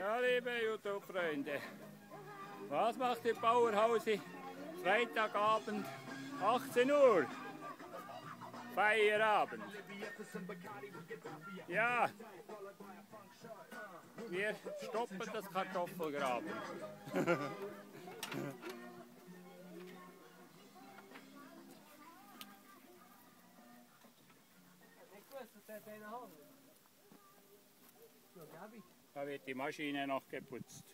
Ja, liebe YouTube-Freunde, was macht die Bauerhause Freitagabend 18 Uhr? Feierabend. Ja, wir stoppen das Kartoffelgraben. Da wird die Maschine noch geputzt.